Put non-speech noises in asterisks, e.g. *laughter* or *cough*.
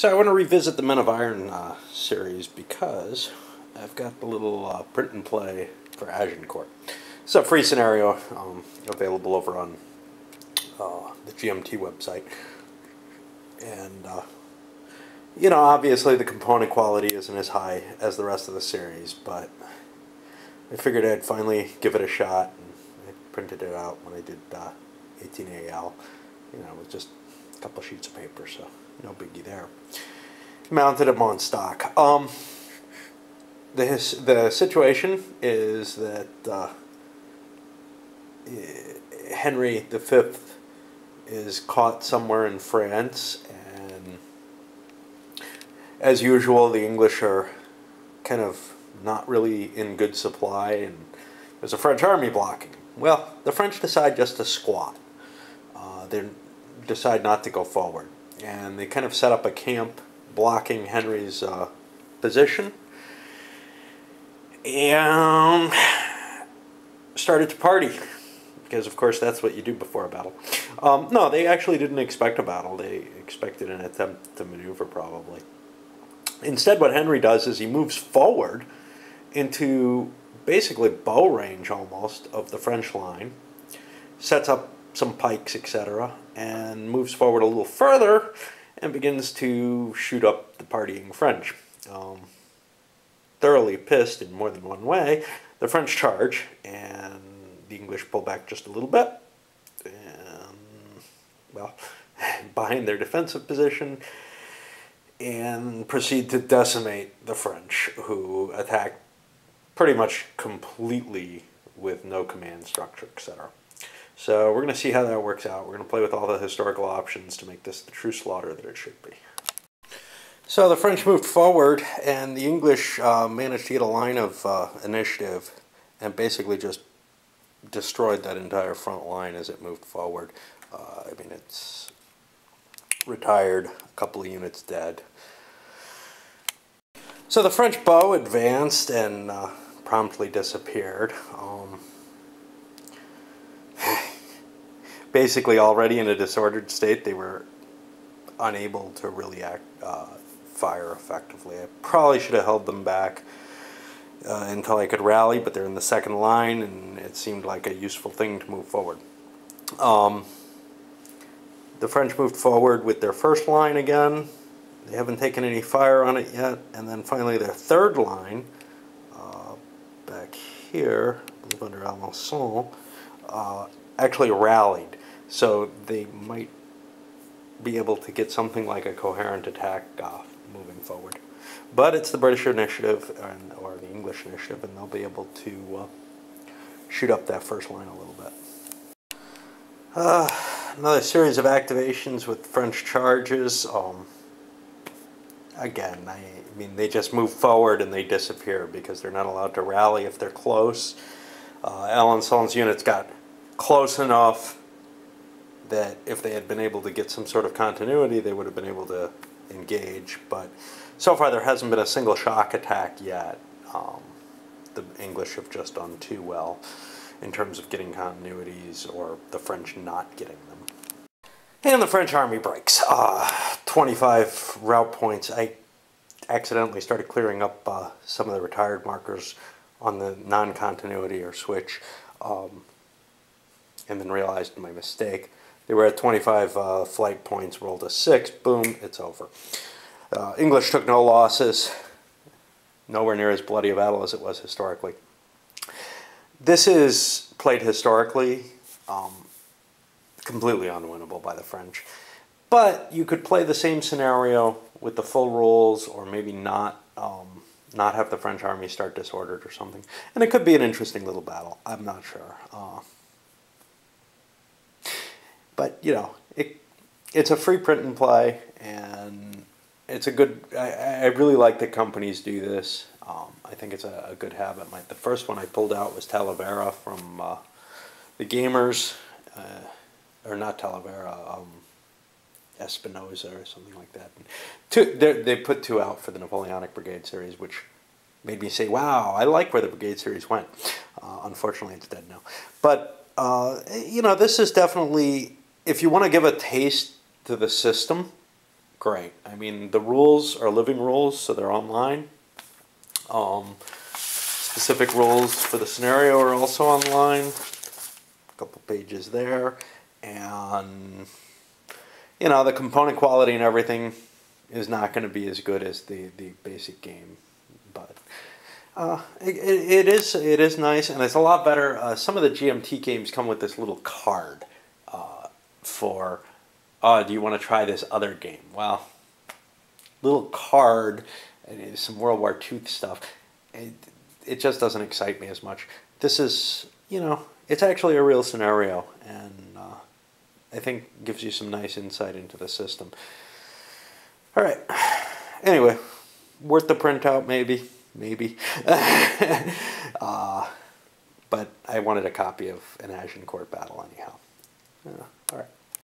So I want to revisit the Men of Iron uh, series because I've got the little uh, print and play for Agincourt. It's a free scenario um, available over on uh, the GMT website. And, uh, you know, obviously the component quality isn't as high as the rest of the series, but I figured I'd finally give it a shot. And I printed it out when I did 18AL, uh, you know, with just a couple sheets of paper, so no biggie there. Mounted them on stock. Um, the the situation is that uh, Henry V is caught somewhere in France, and as usual, the English are kind of not really in good supply, and there's a French army blocking. Well, the French decide just to squat. Uh, they decide not to go forward and they kind of set up a camp blocking Henry's uh, position and started to party because of course that's what you do before a battle. Um, no, they actually didn't expect a battle. They expected an attempt to maneuver probably. Instead, what Henry does is he moves forward into basically bow range almost of the French line, sets up some pikes, etc., and moves forward a little further and begins to shoot up the partying French. Um, thoroughly pissed in more than one way, the French charge, and the English pull back just a little bit, and, well, *laughs* behind their defensive position, and proceed to decimate the French, who attack pretty much completely with no command structure, etc. So we're going to see how that works out. We're going to play with all the historical options to make this the true slaughter that it should be. So the French moved forward, and the English uh, managed to get a line of uh, initiative and basically just destroyed that entire front line as it moved forward. Uh, I mean, it's retired, a couple of units dead. So the French bow advanced and uh, promptly disappeared. Um, basically already in a disordered state. They were unable to really act, uh, fire effectively. I probably should have held them back uh, until I could rally, but they're in the second line, and it seemed like a useful thing to move forward. Um, the French moved forward with their first line again. They haven't taken any fire on it yet. And then finally their third line, uh, back here, under Alençon, uh, actually rallied. So they might be able to get something like a coherent attack uh, moving forward. But it's the British initiative and, or the English initiative, and they'll be able to uh, shoot up that first line a little bit. Uh, another series of activations with French charges. Um, again, I, mean, they just move forward and they disappear because they're not allowed to rally if they're close. Uh, units got close enough that if they had been able to get some sort of continuity, they would have been able to engage. But so far, there hasn't been a single shock attack yet. Um, the English have just done too well in terms of getting continuities or the French not getting them. And the French army breaks. Uh, 25 rout points. I accidentally started clearing up uh, some of the retired markers on the non-continuity or switch um, and then realized my mistake. They were at 25 uh, flight points, rolled a 6, boom, it's over. Uh, English took no losses, nowhere near as bloody a battle as it was historically. This is played historically, um, completely unwinnable by the French. But you could play the same scenario with the full rules, or maybe not, um, not have the French army start disordered or something. And it could be an interesting little battle. I'm not sure. Uh, but you know, it it's a free print and play, and it's a good. I, I really like that companies do this. Um, I think it's a, a, good habit. My, the first one I pulled out was Talavera from uh, the Gamers, uh, or not Talavera, um, Espinosa or something like that. two, they put two out for the Napoleonic Brigade series, which made me say, "Wow, I like where the Brigade series went." Uh, unfortunately, it's dead now. But uh, you know, this is definitely if you want to give a taste to the system, great. I mean, the rules are living rules, so they're online. Um, specific rules for the scenario are also online. A couple pages there, and you know the component quality and everything is not going to be as good as the the basic game, but. Uh, it, it is it is nice and it's a lot better. Uh, some of the GMT games come with this little card for, oh, do you want to try this other game? Well, little card, and some World War II stuff. It, it just doesn't excite me as much. This is, you know, it's actually a real scenario, and uh, I think gives you some nice insight into the system. All right. Anyway, worth the printout, maybe, maybe. *laughs* uh, but I wanted a copy of an Agincourt battle anyhow. Yeah.